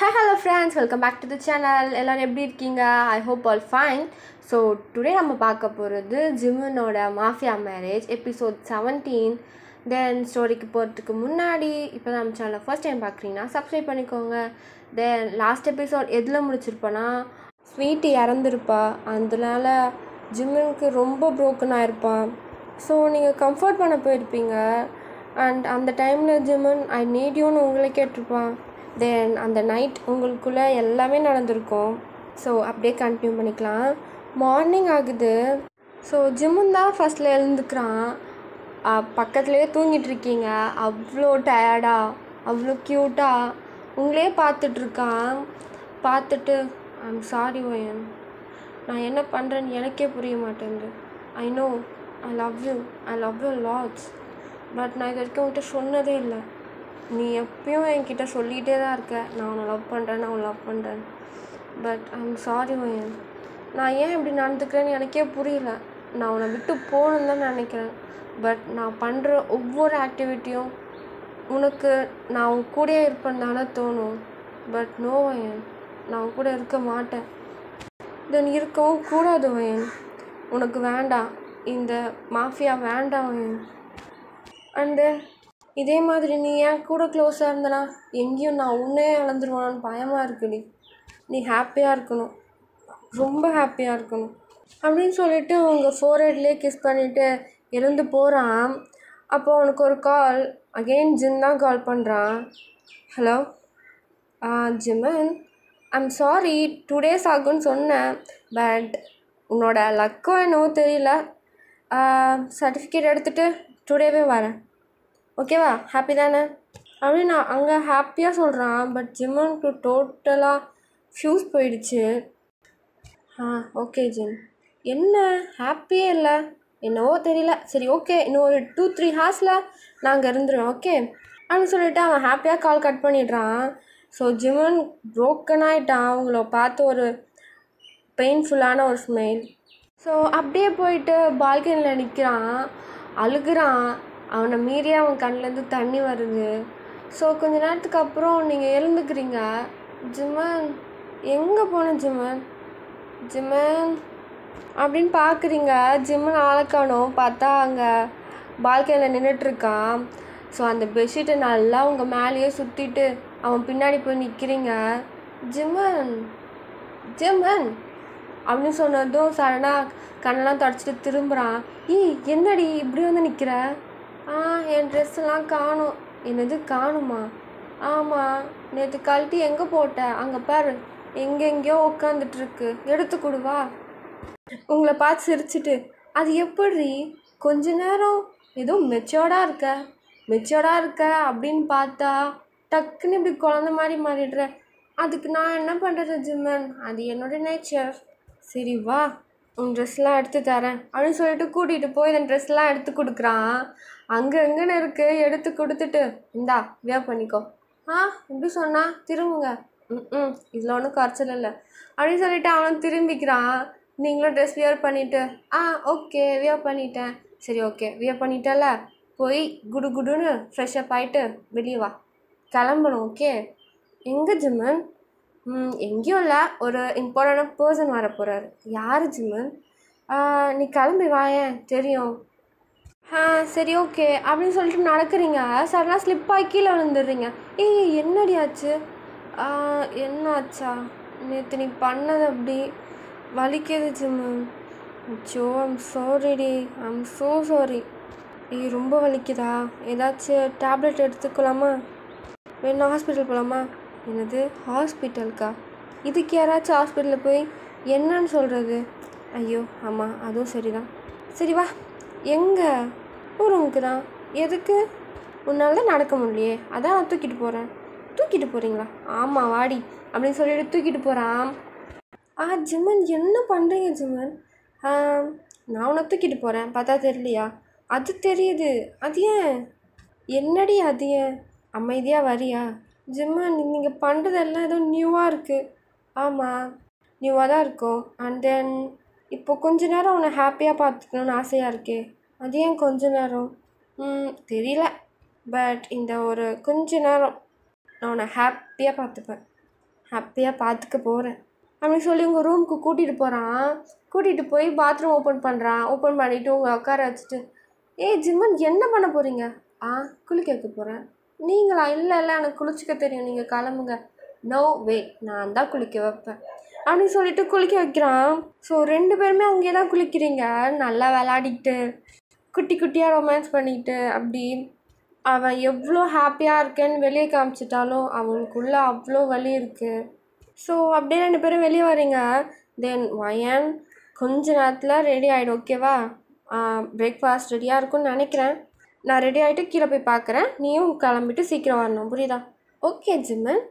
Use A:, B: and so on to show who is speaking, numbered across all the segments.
A: Hey hello friends welcome back to the channel எல்லோரும் எப்படி இருக்கீங்க? I hope all fine so today நம்ம பார்க்க போகிறது ஜிம்மனோட mafia marriage episode seventeen then ஸ்டோரிக்கு போகிறதுக்கு முன்னாடி இப்போ தான் நம்ம சேனலை ஃபர்ஸ்ட் டைம் பார்க்குறீங்கன்னா சப்ஸ்கிரைப் பண்ணிக்கோங்க. தென் லாஸ்ட் எபிசோட் எதில் முடிச்சிருப்போன்னா ஸ்வீட்டு இறந்துருப்பா. அதனால ஜிம்மனுக்கு ரொம்ப ப்ரோக்கன் ஆயிருப்பான் ஸோ நீங்கள் கம்ஃபர்ட் பண்ண போயிருப்பீங்க. அண்ட் அந்த டைமில் ஜிம்மன் ஐ நீட் யூன்னு உங்களை கேட்டிருப்பான். தென் அந்த நைட் உங்களுக்குள்ளே எல்லாமே நடந்திருக்கும். ஸோ அப்படியே கண்டினியூ பண்ணிக்கலாம். மார்னிங் ஆகுது. ஸோ ஜிம்மு தான் ஃபஸ்ட்டில் எழுந்துக்கிறான். பக்கத்துலேயே தூங்கிட்டு இருக்கீங்க. அவ்வளோ டயர்டாக அவ்வளோ க்யூட்டாக உங்களே பார்த்துட்ருக்கான் பார்த்துட்டு ஐம் சாரி ஓயன். நான் என்ன பண்ணுறேன்னு எனக்கே புரிய மாட்டேங்குது. I know I love you I love you lots but நான் இது வரைக்கும் உங்கள்கிட்ட சொன்னதே இல்லை. நீ எப்பயும் என்கிட்ட சொல்லிகிட்டே தான் இருக்க. நான் உன்னை லவ் பண்ணுறேன் நான் உன்னை லவ் பண்ணுறேன் பட் ஐம் சாரி ஒயன் நான் ஏன் இப்படி நடந்துக்கிறேன்னு எனக்கே புரியல. நான் உன்னை விட்டு போகணுன்னு தான் நினைக்கிறேன். பட் நான் பண்ணுற ஒவ்வொரு ஆக்டிவிட்டியும் உனக்கு நான் உன் கூடயே இருப்பேன்னு தானே தோணும். பட் நோ வயன் நான் உன் கூட இருக்க மாட்டேன். தென் இருக்கவும் கூடாது வயன் உனக்கு வேண்டாம். இந்த மாஃபியா வேண்டாம் வயன் அண்டு இதே மாதிரி நீ ஏன் கூட க்ளோஸாக இருந்தனா? எங்கேயும் நான் உன்னே இழந்துருவானு பயமாக இருக்குடி நீ. ஹாப்பியாக இருக்கணும். ரொம்ப ஹாப்பியாக இருக்கணும். அப்படின்னு சொல்லிட்டு உங்கள் ஃபோர்ஹெட்லேயே கிஸ் பண்ணிவிட்டு இருந்து போகிறான் அப்போ அவனுக்கு ஒரு கால் அகெயின் ஜிம் தான் கால் பண்ணுறான் hello Jimin I'm sorry two days ஆகும்னு சொன்னேன். பட் உன்னோட லக்கோ என்னவோ தெரியல. சர்டிஃபிகேட் எடுத்துகிட்டு டுடேவே வரேன். ஓகேவா? ஹாப்பி தானே? அப்படின்னு நான் அங்கே ஹாப்பியாக சொல்கிறான் பட் ஜிம்மனுக்கு டோட்டலாக ஃப்யூஸ் போயிடுச்சு. ஆ ஓகே ஜிம் என்ன? ஹாப்பியே இல்லை? என்னவோ தெரியல. சரி ஓகே இன்னும் ஒரு டூ த்ரீ ஹார்ஸில் நாங்கள் இருந்துருவோம் ஓகே அப்படின்னு சொல்லிட்டு அவன் ஹாப்பியாக கால் கட் பண்ணிடுறான். ஸோ ஜிமன் ப்ரோக்கன் ஆகிட்டான் அவங்கள பார்த்து ஒரு பெயின்ஃபுல்லான ஒரு ஸ்மெயில் ஸோ அப்படியே போயிட்டு பால்கனியில் நிற்கிறான் அழுகுறான். அவனை மீறி அவன் கண்ணிலேருந்து தண்ணி வருது. ஸோ கொஞ்ச நேரத்துக்கு அப்புறம் நீங்கள் எழுந்துக்கிறீங்க. ஜிமன் எங்கே போன ஜிமன் ஜிமன் அப்படின்னு பார்க்குறீங்க ஜிம்மன் ஆளக்கானோம் பார்த்தா அங்கே பால்கனியில் நின்றுட்டுருக்கான் ஸோ அந்த பெட்ஷீட்டை நல்லா உங்கள் மேலேயே சுற்றிட்டு அவன் பின்னாடி போய் நிற்கிறீங்க ஜிம்மன் ஜிம்மன் அப்படின்னு சொன்னதும் சடனாக கண்ணெல்லாம் தொடச்சிட்டு திரும்புகிறான் ஏய் என்னடி இப்படி வந்து நிற்கிற ஆ என் ட்ரெஸ்ஸெல்லாம் காணும். என்னது காணுமா? ஆமாம் நேற்று கழட்டி எங்கே போட்ட? அங்கே பாரு எங்கெங்கேயோ உட்காந்துட்ருக்கு எடுத்து கொடுவா உங்களை பார்த்து சிரிச்சிட்டு அது எப்படி கொஞ்ச நேரம் ஏதோ மெச்சோர்டாக இருக்க? மெச்சோர்டாக இருக்க? அப்படின்னு பார்த்தா டக்குன்னு இப்படி குழந்த மாதிரி மாறிடுற. அதுக்கு நான் என்ன பண்ணுறது ஜிம்மன்? அது என்னோட நேச்சர் சரி வா. உன் ட்ரெஸ்லாம் எடுத்து தரேன். அப்படின்னு சொல்லிட்டு கூட்டிகிட்டு போய் இந்த ட்ரெஸ்லாம் எடுத்து கொடுக்குறான். அங்கே எங்கன்னு இருக்கு எடுத்து கொடுத்துட்டு. இந்தா வியா பண்ணிக்கோ. ஆ இப்படி சொன்னா திரும்புங்க. ம் ம் இதில் ஒன்றும் குறைச்சல் இல்லை. அப்படின்னு சொல்லிட்டு அவனும் திரும்பிக்கிறான். நீங்களும் ட்ரெஸ் வியர் பண்ணிவிட்டு ஆ ஓகே வியர் பண்ணிட்டேன். சரி ஓகே வியர் பண்ணிட்டல. போய் குடு குடுன்னு ஃப்ரெஷ்அப் ஆகிட்டு வெளியே வா. கிளம்பணும் ஓகே எங்கே ஜிம்மன்? ம் எங்கேயும் இல்லை ஒரு இம்பார்ட்டண்டான பர்சன் வர போகிறாரு யார் ஜிம்மன்? நீ கிளம்பி வாயேன் தெரியும். ஆ சரி ஓகே. அப்படின்னு சொல்லிட்டு நடக்கிறீங்க. சடனாக ஸ்லிப்பாகி கீழே விழுந்துடுறீங்க. ஏய் என்னடி ஆச்சு? என்ன ஆச்சா நேற்று நீ பண்ணது அப்படி. வலிக்குது ஜிம்மு. ஜோ ஐம் சாரிடி ஐம் ஸோ சாரி ஏய் ரொம்ப வலிக்குதா? ஏதாச்சும் டேப்லெட் எடுத்துக்கலாமா? வேணா ஹாஸ்பிட்டல் போகலாமா என்னது ஹாஸ்பிட்டலுக்கா? இதுக்கு யாராச்சும் ஹாஸ்பிட்டலில் போய் என்னன்னு சொல்கிறது ஐயோ ஆமாம் அதுவும் சரிதான். சரி வா. எங்கே? ரூமுக்கு தான். எதுக்கு? உன்னால் தான் நடக்க முடியலையே. அதான் நான் தூக்கிட்டு போகிறேன் தூக்கிட்டு போகிறீங்களா ஆமாம் வாடி. அப்படின்னு சொல்லிட்டு தூக்கிட்டு போகிறான் ஆ ஜிம்மன் என்ன பண்ணுறீங்க ஜிம்மன் நான் உன்னை தூக்கிட்டு போகிறேன் பார்த்தா தெரியலையா? அது தெரியுது. அது ஏன்? என்னடி அது ஏன்? அமைதியாக வரியா? ஜிம்மன் நீங்கள் பண்ணுறதெல்லாம் ஏதோ நியூவாக இருக்குது ஆமாம் நியூவாக தான் இருக்கும். அண்ட் தென் இப்போ கொஞ்ச நேரம் உன்னை ஹாப்பியாக பார்த்துக்கணுன்னு ஆசையாக இருக்கே. அது ஏன் கொஞ்ச நேரம்? ம், தெரியல. பட் இந்த ஒரு கொஞ்ச நேரம் நான் உன்னை ஹாப்பியாக பார்த்துப்பேன். ஹாப்பியாக பார்த்துக்க போகிறேன் அப்படின்னு சொல்லி உங்கள் ரூமுக்கு கூட்டிகிட்டு போகிறான் கூட்டிகிட்டு போய் பாத்ரூம் ஓப்பன் பண்ணுறான் ஓப்பன் பண்ணிவிட்டு உங்களை உட்கார வச்சுட்டு ஏய் ஜிம்மன் என்ன பண்ண போகிறீங்க ஆ குளிக்க வைக்க போகிறேன் நீங்களா? இல்லை இல்லை எனக்கு குளிச்சிக்க தெரியும். நீங்கள் கிளம்புங்க. நோ வே நான் தான் குளிக்க வைப்பேன். அப்படின்னு சொல்லிட்டு குளிக்க வைக்கிறான். ஸோ ரெண்டு பேருமே அங்கே தான் குளிக்கிறீங்க. நல்லா விளாடிக்கிட்டு குட்டி குட்டியாக ரொமான்ஸ் பண்ணிக்கிட்டு அப்படி அவன் எவ்வளோ ஹாப்பியாக இருக்கேன்னு வெளியே காமிச்சிட்டாலும் அவனுக்குள்ளே அவ்வளோ வலி இருக்குது ஸோ அப்படியே ரெண்டு பேரும் வெளியே வரீங்க தென் வயன் கொஞ்ச நேரத்தில் ரெடி ஆகிடும் ஓகேவா பிரேக்ஃபாஸ்ட் ரெடியாக இருக்கும்னு நினைக்கிறேன். நான் ரெடி ஆகிட்டு கீழே போய் பார்க்குறேன் நீயும் கிளம்பிட்டு சீக்கிரம் வரணும். புரியுதா? ஓகே ஜிம்மன்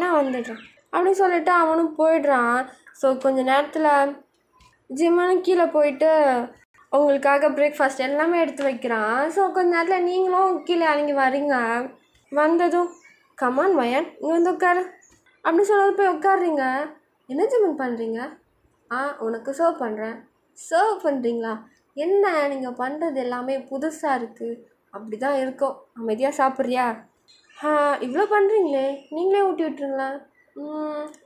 A: நான் வந்துடுறேன். அப்படின்னு சொல்லிட்டு அவனும் போயிடுறான். ஸோ கொஞ்ச நேரத்தில் ஜிம்மனும் கீழே போயிட்டு உங்களுக்காக பிரேக்ஃபாஸ்ட் எல்லாமே எடுத்து வைக்கிறான். ஸோ கொஞ்ச நேரத்தில் நீங்களும் கீழே இறங்கி வரீங்க. வந்ததும் கமான் மயன் இங்கே வந்து உட்காரு. அப்படின்னு சொல்ல போய் உட்காடுறீங்க என்ன ஜிம்மன் பண்ணுறீங்க ஆ உனக்கு சர்வ் பண்ணுறேன் சர்வ் பண்ணுறீங்களா என்ன நீங்கள் பண்ணுறது எல்லாமே புதுசாக இருக்குது அப்படி தான் இருக்கும். அமைதியாக சாப்பிட்றியா? இவ்வளோ பண்ணுறீங்களே நீங்களே ஊட்டி விட்டுருங்களேன்.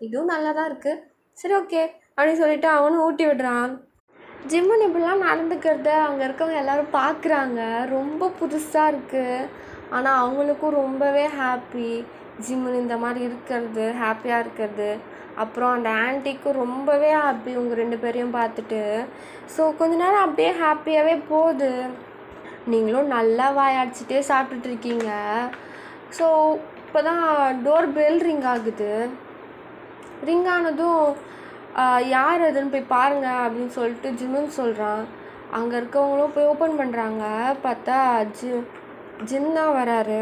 A: இதுவும் நல்லா தான் இருக்குது சரி ஓகே. அப்படின்னு சொல்லிவிட்டு அவனும் ஊட்டி விடுறான். ஜிம்மன் இப்படிலாம் நடந்துக்கிறத அங்கே இருக்கவங்க எல்லோரும் பார்க்குறாங்க ரொம்ப புதுசாக இருக்குது ஆனால் அவங்களுக்கும் ரொம்பவே ஹாப்பி ஜிம்முன்னு இந்த மாதிரி இருக்கிறது ஹாப்பியாக இருக்கிறது. அப்புறம் அந்த ஆன்ட்டிக்கும் ரொம்பவே ஹாப்பி உங்கள் ரெண்டு பேரையும் பார்த்துட்டு. ஸோ கொஞ்ச நேரம் அப்படியே ஹாப்பியாகவே போகுது. நீங்களும் நல்லா வாயடிச்சிட்டே சாப்பிட்டுட்டு இருக்கீங்க. ஸோ இப்போ தான் டோர் பெல் ரிங் ஆகுது. ரிங் ஆனதும் யார் அதுன்னு போய் பாருங்கள் அப்படின்னு சொல்லிட்டு ஜிம்முன்னு சொல்கிறான் அங்கே இருக்கவங்களும் போய் ஓப்பன் பண்ணுறாங்க பார்த்தா ஜி ஜிம் தான் வராரு.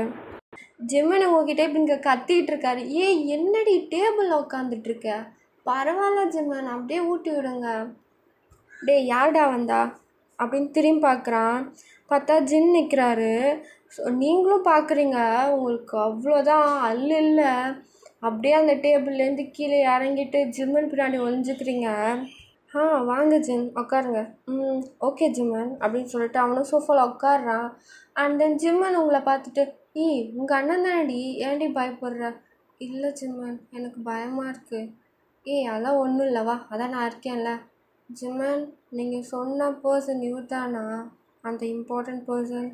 A: ஜிம்மன் உங்ககிட்ட இப்போ இங்கே கத்திட்டு இருக்காரு. ஏய் என்னடி டேபிளில் உட்காந்துட்டு இருக்க? பரவாயில்ல ஜிம்மன் அப்படியே ஊட்டி விடுங்க. டேய் யார்டா வந்தா? அப்படின்னு திரும்பி பார்க்குறான். பார்த்தா ஜின் நிற்கிறாரு ஸோ நீங்களும் பார்க்குறீங்க உங்களுக்கு அவ்வளோதான் அல்ல இல்லை. அப்படியே அந்த டேபிள்லேருந்து கீழே இறங்கிட்டு ஜிம்மன் பின்னாடி ஒளிஞ்சுக்கிறீங்க. ஆ வாங்க ஜிம். உட்காருங்க ம் ஓகே ஜிம்மன் அப்படின்னு சொல்லிட்டு அவனும் சோஃபாவில் உட்காடுறான் அண்ட் தென் ஜிம்மன் உங்களை பார்த்துட்டு ஈ உங்கள் அண்ணன் தானடி? ஏன்டி பயப்படுற? இல்லை ஜிம்மன் எனக்கு பயமாக இருக்குது ஏய் அதெல்லாம் ஒன்றும் இல்லைவா அதான் நான் இருக்கேன்ல. ஜிம்மன் நீங்கள் சொன்ன பர்சன் இவர் தானா அந்த இம்பார்ட்டண்ட் பர்சன்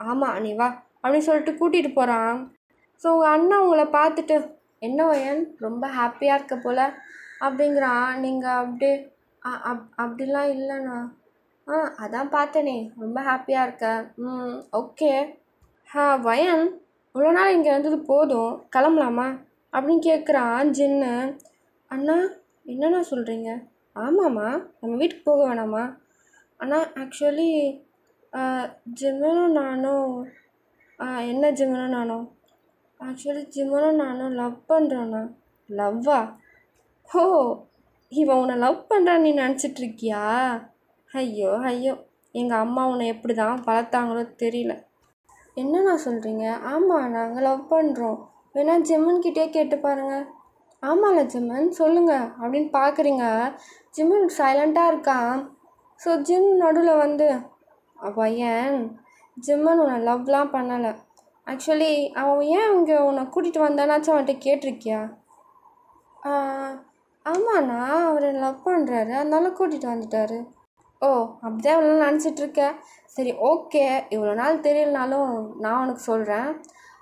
A: ஆமாம் நீ வா அப்படின்னு சொல்லிட்டு கூட்டிகிட்டு போகிறான் ஸோ உங்கள் அண்ணன் உங்களை பார்த்துட்டு என்ன வயன் ரொம்ப ஹாப்பியாக இருக்க போல்? அப்படிங்கிறான். நீங்கள் அப்படி அ- அப் அப்படிலாம் இல்லைண்ணா. ஆ அதான் பார்த்தனே ரொம்ப ஹாப்பியாக இருக்க. ம் ஓகே ஆ வயன் இவ்வளோ நாள் இங்கே இருந்தது போதும் கிளம்பலாமா? அப்படின்னு கேட்குறான் ஜின்னு. அண்ணா என்னண்ணா சொல்கிறீங்க ஆமாம்மா நம்ம வீட்டுக்கு போக வேணாமா அண்ணா ஆக்சுவலி ஜிம்மனும் நானும் ஆ, என்ன ஜிம்மனும் நானும்? ஆக்சுவலி ஜிம்மனும் நானும் லவ் பண்ணுறோண்ணா லவ்வா ஓ இவன் உன்னை லவ் பண்ணுறான்னு நீ நினச்சிட்டு இருக்கியா? ஐயோ ஐயோ எங்கள் அம்மா உன்னை எப்படி தான் வளர்த்தாங்களோ தெரியல. என்னண்ணா சொல்கிறீங்க ஆமாம் நாங்கள் லவ் பண்ணுறோம் வேணா ஜிம்மன்கிட்டே கேட்டு பாருங்கள் ஆமாம்ல ஜிம்மன் சொல்லுங்கள் அப்படின்னு பார்க்குறீங்க ஜிம்மன் சைலண்ட்டாக இருக்கான். ஸோ ஜிம் நடுவில் வந்து பையன் ஜிம்மன் உன்னை லவ்லாம் பண்ணலை? ஆக்சுவலி அவன் ஏன் இங்கே உன்னை கூட்டிகிட்டு வந்தானாச்சும் அவன்கிட்ட கேட்டிருக்கியா? ஆமாண்ணா அவர் லவ் பண்ணுறாரு அதனால கூட்டிகிட்டு வந்துட்டாரு. ஓ அப்படிதான் இவ்வளோ நினச்சிட்ருக்க சரி ஓகே இவ்வளோ நாள் தெரியலனாலும் நான் உனக்கு சொல்கிறேன்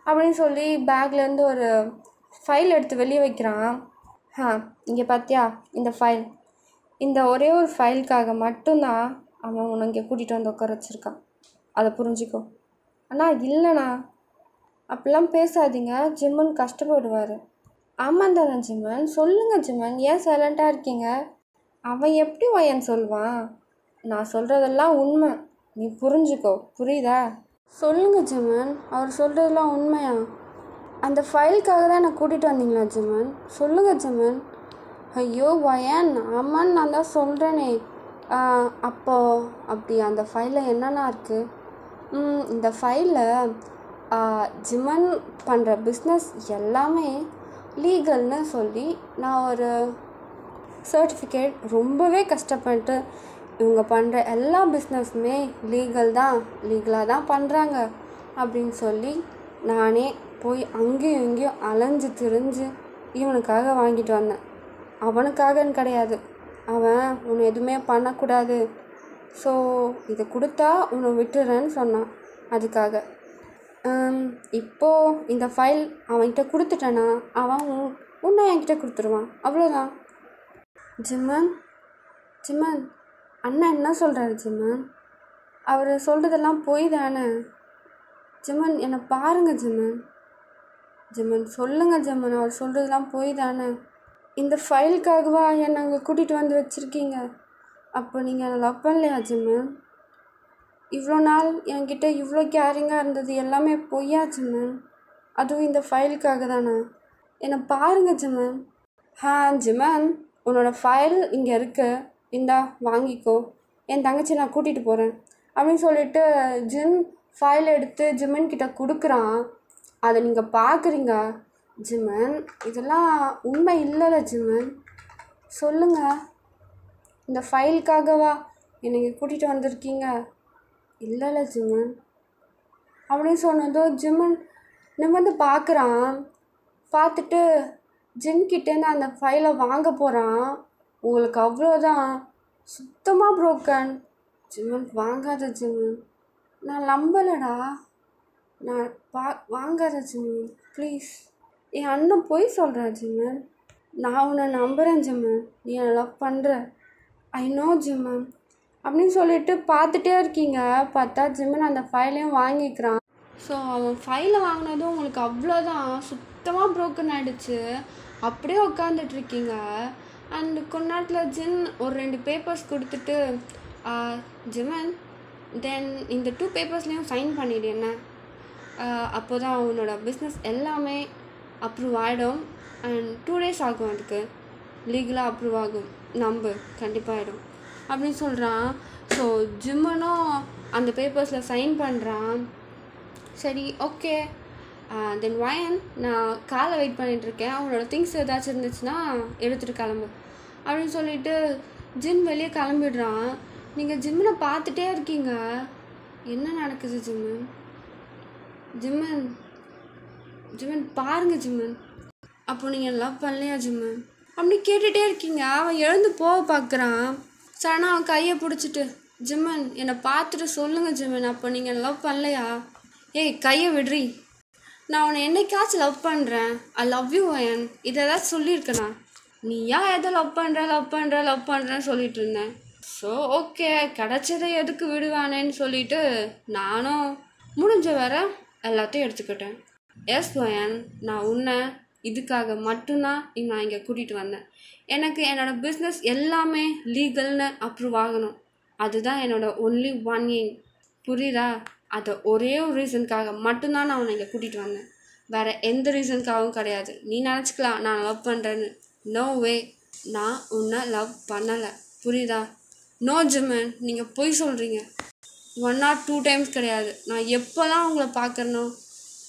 A: அப்படின்னு சொல்லி பேக்லேருந்து ஒரு ஃபைல் எடுத்து வெளியே வைக்கிறான். ஆ இங்கே பார்த்தியா இந்த ஃபைல் இந்த ஒரே ஒரு ஃபைலுக்காக மட்டும்தான் அவன் உன்னை இங்கே கூட்டிகிட்டு வந்து உட்கார வச்சுருக்கான். அதை புரிஞ்சுக்கோ. அண்ணா இல்லைண்ணா. அப்படிலாம் பேசாதீங்க. ஜிம்மன் கஷ்டப்படுவார். ஆமாம் தானே ஜிம்மன். சொல்லுங்கள் ஜிம்மன். ஏன் சைலண்ட்டாக இருக்கீங்க? அவன் எப்படி வயன் சொல்வான்? நான் சொல்கிறதெல்லாம் உண்மை. நீ புரிஞ்சுக்கோ. புரியுதா? சொல்லுங்க ஜிம்மன். அவர் சொல்கிறதெல்லாம் உண்மையா? அந்த ஃபைலுக்காக தான் என்னை கூட்டிகிட்டு வந்தீங்களா ஜிம்மன்? சொல்லுங்க ஜிம்மன். ஐயோ வயன். ஆமான்னு நான் தான் சொல்கிறேனே அப்போது அப்படி அந்த ஃபைலில் என்னெல்லாம் இருக்குது ம், இந்த ஃபைலில் ஜிம்மன் பண்ணுற பிஸ்னஸ் எல்லாமே லீகல்னு சொல்லி நான் ஒரு சர்டிஃபிகேட் ரொம்பவே கஷ்டப்பட்டு இவங்க பண்ணுற எல்லா பிஸ்னஸுமே லீகல் தான் லீகலாக தான் பண்ணுறாங்க அப்படின்னு சொல்லி நானே போய் அங்கேயும் இங்கேயும் அலைஞ்சு திரிஞ்சு
B: இவனுக்காக வாங்கிட்டு வந்தேன். அவனுக்காகன்னு கிடையாது. அவன் உன்னை எதுவுமே பண்ணக்கூடாது. ஸோ இதை கொடுத்தா உன்னை விட்டுறேன்னு சொன்னான். அதுக்காக. இப்போது இந்த ஃபைல் அவன்கிட்ட கொடுத்துட்டேன்னா அவன் உன் உன்னை என்கிட்ட கொடுத்துருவான். அவ்வளோதான் ஜிம்மன் ஜிம்மன் அண்ணன் என்ன சொல்கிறாரு ஜிம்மன்? அவர் சொல்கிறதெல்லாம் பொய் தானே? ஜிம்மன் என்னை பாருங்கள் ஜிம்மன். ஜிம்மன் சொல்லுங்கள் ஜிம்மன். அவர் சொல்கிறதெல்லாம் பொய் தானே? இந்த ஃபைலுக்காகவா என்னை அங்கே கூட்டிகிட்டு வந்து வச்சுருக்கீங்க? அப்போ நீங்கள் என்னை லவ் பண்ணலையா ஜிம்மன் இவ்வளோ நாள் என்கிட்ட இவ்வளோ கேரிங்காக இருந்தது எல்லாமே பொய்யா ஜிம்மன் அதுவும் இந்த ஃபைலுக்காக தானே? என்னை பாருங்க ஜிம்மன் ஹா ஜிமன் உன்னோட ஃபைல் இங்கே இருக்கு. இந்தா வாங்கிக்கோ. என் தங்கச்சி நான் கூட்டிகிட்டு போகிறேன் அப்படின்னு சொல்லிட்டு ஜிம் ஃபைல் எடுத்து ஜிம்மன் கிட்ட கொடுக்குறான். அதை நீங்கள் பார்க்குறீங்க ஜிம்மன் இதெல்லாம் உண்மை இல்லைல்ல ஜிம்மன் சொல்லுங்கள் இந்த ஃபைலுக்காகவா என்னை இங்கே கூட்டிகிட்டு வந்திருக்கீங்க? இல்லைல்ல ஜிம்மன் அப்படின்னு சொன்னதும் ஜிம்மன் நிமிர்ந்து பார்க்குறான் பார்த்துட்டு ஜிம்கிட்டேருந்து அந்த ஃபைலை வாங்க போகிறான் உங்களுக்கு அவ்வளோதான் சுத்தமாக ப்ரோக்கன் ஜிம்மன் வாங்காத ஜிம்மன் நான் நம்பலடா. நான் பா வாங்காத ஜிம்மன் ப்ளீஸ் என் அண்ணன் போய் சொல்கிறான் ஜிம்மன் நான் உன்னை நம்புகிறேன் ஜிம்மன் நீ என்னை லவ் பண்ணுற ஐ நோ ஜிம்மன் அப்படின்னு சொல்லிட்டு பார்த்துட்டே இருக்கீங்க. பார்த்தா ஜிம்மன் அந்த ஃபைலையும் வாங்கிக்கிறான். ஸோ அவன் ஃபைலை வாங்கினதும் உங்களுக்கு அவ்வளோதான் சுத்தமாக ப்ரோக்கன் ஆகிடுச்சு அப்படியே உட்காந்துட்ருக்கீங்க அண்ட் கொஞ்ச நேரத்தில் ஜின் ஒரு ரெண்டு பேப்பர்ஸ் கொடுத்துட்டு ஜிமன் தென் இந்த டூ பேப்பர்ஸ்லேயும் சைன் பண்ணிடு என்ன? அப்போ தான் உன்னோட பிஸ்னஸ் எல்லாமே அப்ரூவ் ஆகிடும் அண்ட் டூ டேஸ் ஆகும் அதுக்கு. லீகலாக அப்ரூவ் ஆகும். நம்பு. கண்டிப்பாக ஆகிடும் அப்படின்னு சொல்கிறான் ஸோ ஜிம்மனும் அந்த பேப்பர்ஸில் சைன் பண்ணுறான் சரி ஓகே தென் வயன் நான் காலை வெயிட் பண்ணிகிட்ருக்கேன் அவனோட திங்ஸ் ஏதாச்சும் இருந்துச்சுன்னா எடுத்துகிட்டு கிளம்பு. அப்படின்னு சொல்லிட்டு ஜிம் வெளியே கிளம்பிடுறான். நீங்கள் ஜிம்மனை பார்த்துட்டே இருக்கீங்க. என்ன நடக்குது ஜிம்மு? ஜிம்மன் ஜிம்மன் பாருங்க ஜிம்மன். அப்போ நீங்கள் லவ் பண்ணலையா ஜிம்மன்? அப்படி கேட்டுகிட்டே இருக்கீங்க. அவன் எழுந்து போக பார்க்குறான். சடனாக அவன் கையை பிடிச்சிட்டு ஜிம்மன் என்னை பார்த்துட்டு சொல்லுங்கள் ஜிம்மன் அப்போ நீங்கள் லவ் பண்ணலையா? ஏய் கையை விடுறி. நான் உன்னை என்னைக்காச்சும் லவ் பண்ணுறேன் ஐ லவ் யூ அயன் இதை ஏதாச்சும் சொல்லியிருக்கேனா? ஏன் எதை லவ் பண்ணுற லவ் பண்ணுற லவ் பண்ணுறேன்னு சொல்லிட்டு இருந்தேன். ஸோ ஓகே கிடச்சதை எதுக்கு விடுவானேன்னு சொல்லிட்டு நானும் முடிஞ்ச வர எல்லாத்தையும் எடுத்துக்கிட்டேன். எஸ் வயன் நான் உன்னை இதுக்காக மட்டும்தான் நான் இங்கே கூட்டிகிட்டு வந்தேன். எனக்கு என்னோடய பிஸ்னஸ் எல்லாமே லீகல்னு அப்ரூவ் ஆகணும். அதுதான் என்னோட ஒன்லி ஒன் எய்ம் புரியுதா? அதை ஒரே ஒரு ரீசனுக்காக மட்டும்தான் நான் உன்னை இங்கே கூட்டிகிட்டு வந்தேன். வேறு எந்த ரீசனுக்காகவும் கிடையாது. நீ நினச்சிக்கலாம் நான் லவ் பண்ணுறேன்னு நோ வே நான் உன்னை லவ் பண்ணலை. புரியுதா? நோ ஜிமன் நீங்கள் பொய் சொல்கிறீங்க ஒன் ஆர் டூ டைம்ஸ் கிடையாது. நான் எப்போல்லாம் உங்களை பார்க்குறனோ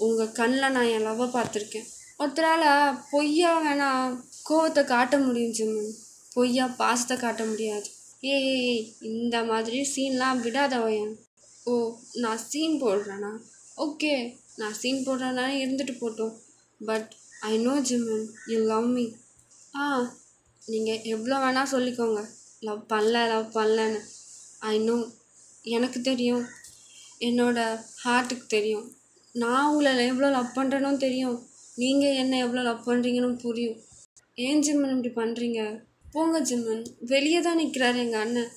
B: உங்கள் கண்ணில் நான் என் லவ்வை பார்த்துருக்கேன். ஒருத்தரால் பொய்யா வேணா கோவத்தை காட்ட முடியும் ஜிம்மன் பொய்யா பாசத்தை காட்ட முடியாது. ஏய் இந்த மாதிரி சீன்லாம் விடாதவையன் ஓ நான் சீன் போடுறேனா? ஓகே நான் சீன் போடுறேனா இருந்துட்டு போட்டோம். But I know Jimin you love me ஆ நீங்கள் எவ்வளோ வேணால் சொல்லிக்கோங்க. லவ் பண்ணல லவ் பண்ணலன்னு. ஐ நோ எனக்கு தெரியும். என்னோட ஹார்ட்டுக்கு தெரியும். நான் உங்களை எவ்வளோ லவ் பண்ணுறேனும் தெரியும். நீங்கள் என்ன எவ்வளோ லவ் பண்ணுறீங்கன்னு புரியும். ஏன் ஜிம்மன் இப்படி பண்ணுறீங்க போங்க ஜிம்மன் வெளியே தான் நிற்கிறாரு எங்கள் அண்ணன்.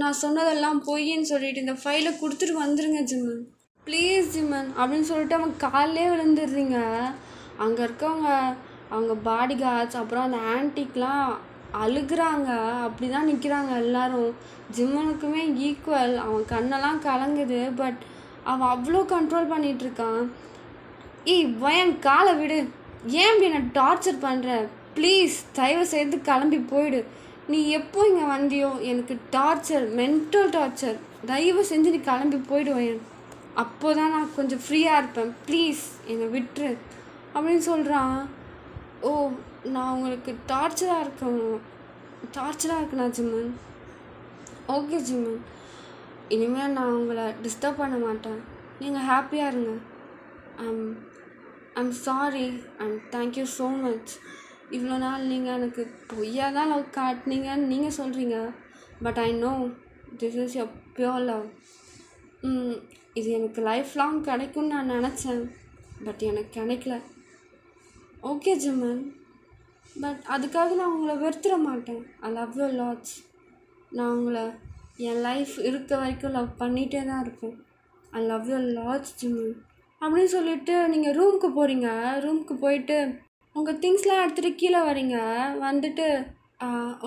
B: நான் சொன்னதெல்லாம் பொய்ன்னு சொல்லிட்டு இந்த ஃபைலை கொடுத்துட்டு வந்துடுங்க ஜிம்மன் ப்ளீஸ் ஜிம்மன் அப்படின்னு சொல்லிட்டு அவன் காலிலே விழுந்துடுறீங்க. அங்கே இருக்கவங்க அவங்க பாடி கார்ட்ஸ் அப்புறம் அந்த ஆன்டிக்லாம் அழுகுறாங்க. அப்படி தான் நிற்கிறாங்க எல்லாரும். ஜிம்மனுக்குமே ஈக்குவல் அவன் கண்ணெல்லாம் கலங்குது. பட் அவன் அவ்வளோ கண்ட்ரோல் பண்ணிகிட்ருக்கான் ஏய் பயன் காலை விடு. ஏன் இப்படி என்னை டார்ச்சர் பண்ணுற ப்ளீஸ் தயவு செய்து கிளம்பி போயிடு. நீ எப்போ இங்கே வந்தியோ எனக்கு டார்ச்சர் மென்டல் டார்ச்சர் தயவு செஞ்சு நீ கிளம்பி போயிடுவயன் அப்போ தான் நான் கொஞ்சம் ஃப்ரீயாக இருப்பேன். ப்ளீஸ் என்னை விட்டுரு. அப்படின்னு சொல்கிறான் ஓ நான் உங்களுக்கு டார்ச்சராக இருக்கேன் டார்ச்சராக இருக்கணும் ஜிம்மன். ஓகே ஜிம்மன். இனிமேல் நான் உங்களை டிஸ்டர்ப் பண்ண மாட்டேன். நீங்கள் ஹாப்பியாக இருங்க. I'm I'm sorry and thank you so much இவ்வளோ நாள் நீங்கள் எனக்கு பொய்யாக தான் லவ் காட்டினீங்கன்னு நீங்கள் சொல்கிறீங்க but I know this is your pure love இது எனக்கு லைஃப் லாங் கிடைக்கும்னு நான் நினச்சேன். பட் எனக்கு கிடைக்கல. ஓகே ஜிம்மன் பட் அதுக்காக நான் உங்களை வெறுத்துட மாட்டேன். ஐ லவ் யூ லாட்ஸ் நான் உங்களை என் லைஃப் இருக்க வரைக்கும் லவ் பண்ணிகிட்டே தான் இருப்பேன் ஐ லவ் யூ லாட்ஸ் அப்படின்னு சொல்லிட்டு நீங்கள் ரூமுக்கு போகிறீங்க ரூமுக்கு போயிட்டு உங்கள் திங்ஸ்லாம் எடுத்துகிட்டு கீழே வரீங்க வந்துட்டு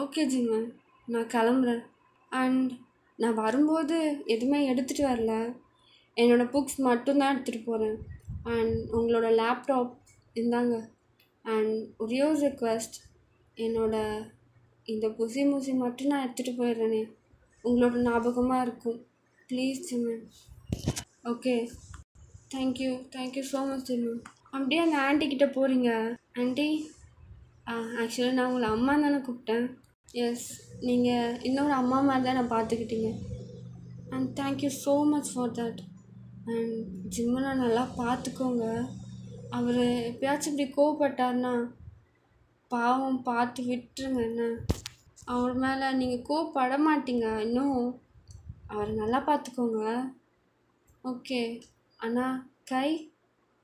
B: ஓகே ஜிம்மன் நான் கிளம்புறேன். அண்ட் நான் வரும்போது எதுவுமே எடுத்துகிட்டு வரல. என்னோடய புக்ஸ் மட்டும்தான் எடுத்துகிட்டு போகிறேன் அண்ட் உங்களோட லேப்டாப் இருந்தாங்க அண்ட் ஒரே ஒரு ரிக்வெஸ்ட் என்னோட இந்த புசி முசி மட்டும் நான் எடுத்துகிட்டு போயிடுறேனே. உங்களோட ஞாபகமாக இருக்கும். Please Jimin okay thank you thank you so much Jimin அப்படியே அந்த ஆண்டி கிட்ட போகிறீங்க ஆண்டி ஆக்சுவலாக நான் உங்களை அம்மா தானே கூப்பிட்டேன். எஸ் நீங்கள் இன்னொரு அம்மா மாதிரி தான் நான் பார்த்துக்கிட்டீங்க. And thank you so much for that and ஜிம்மனை நல்லா பார்த்துக்கோங்க. அவர் எப்பயாச்சும் இப்படி கோவப்பட்டார்னா பாவம் பார்த்து விட்டுருங்க என்ன? அவர் மேலே நீங்கள் கோவப்பட மாட்டீங்க இன்னும் அவரை நல்லா பார்த்துக்கோங்க ஓகே. அண்ணா கை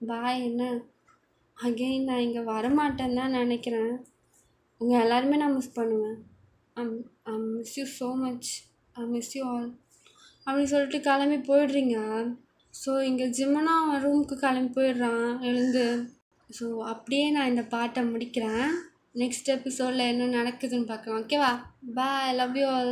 B: பாய் என்ன? அகெயின் நான் இங்கே வரமாட்டேன்னு தான் நினைக்கிறேன். உங்கள் எல்லாருமே நான் மிஸ் பண்ணுவேன். I'm I miss you so much I miss you all அப்படின்னு சொல்லிட்டு கிளம்பி போயிடுறீங்க. ஸோ இங்கே ஜிம்மனா அவன் ரூமுக்கு கிளம்பி போயிடுறான் எழுந்து. ஸோ அப்படியே நான் இந்த பாட்டை முடிக்கிறேன். நெக்ஸ்ட் எபிசோடில் என்ன நடக்குதுன்னு பார்க்கலாம். ஓகேவா பாய் லவ் யூ ஆல்